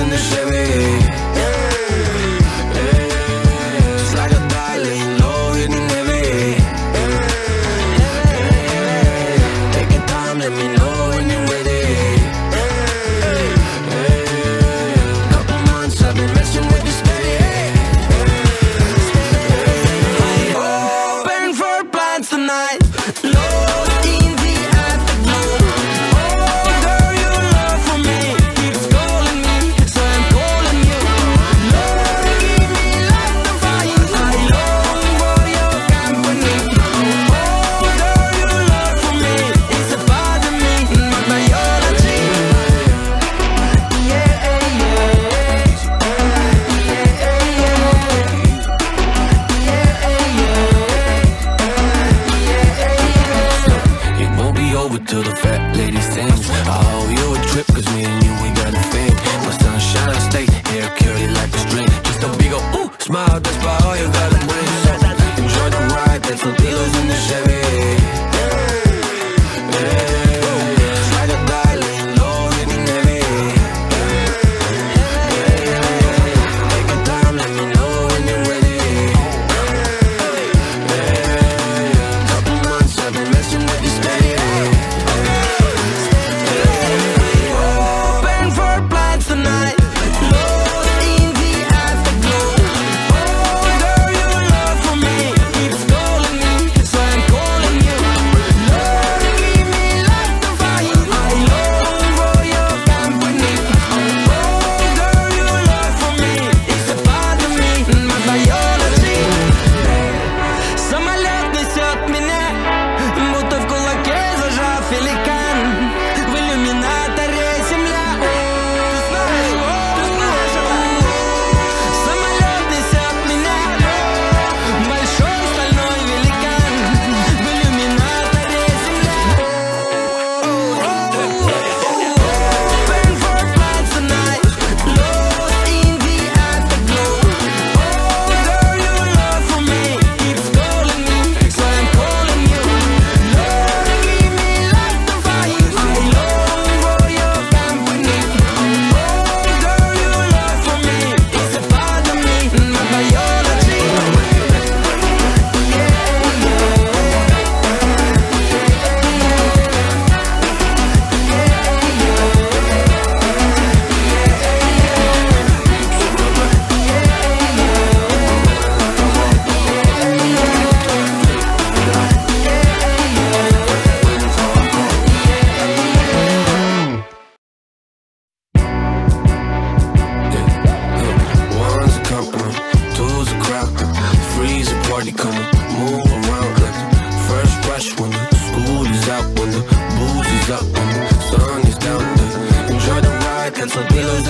in the Chevy. Yeah. to the fat lady sings. I owe you a trip, cause me and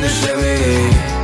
的身影。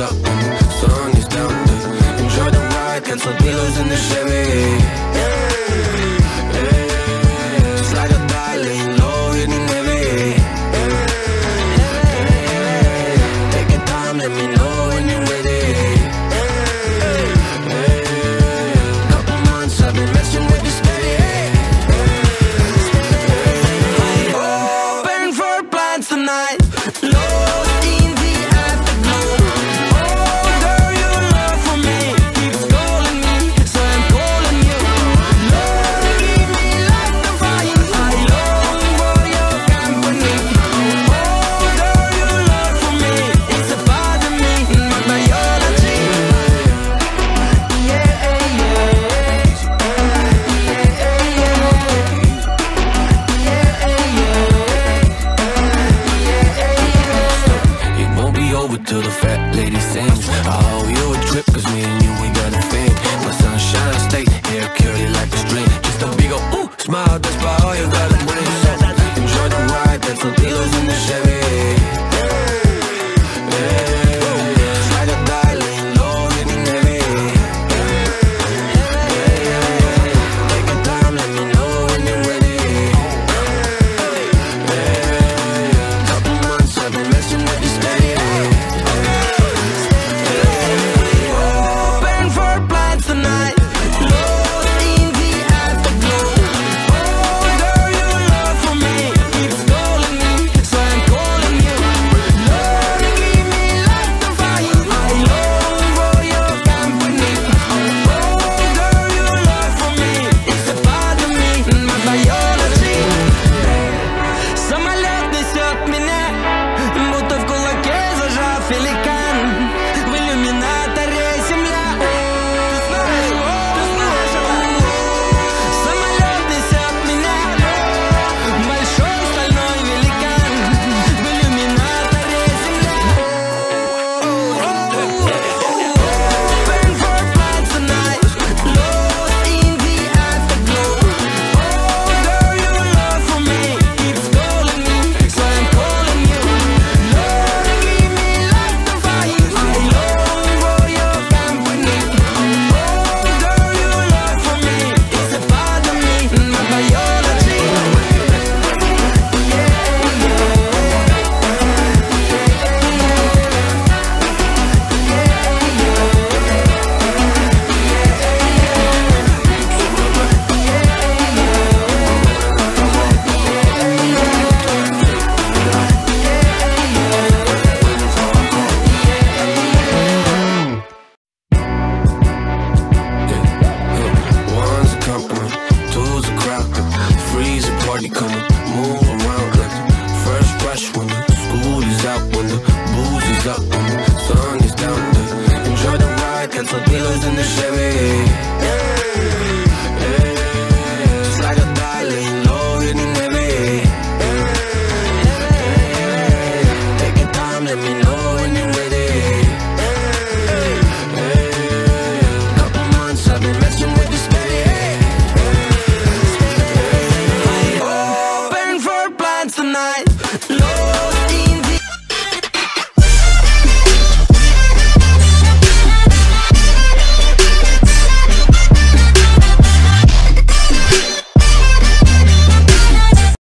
up when the sun is down. Enjoy the ride, cancel pillows in the Chevy. Me know